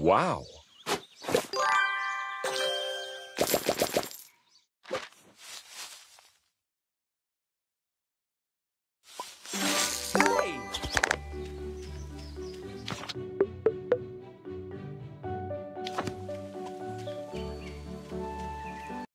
Wow.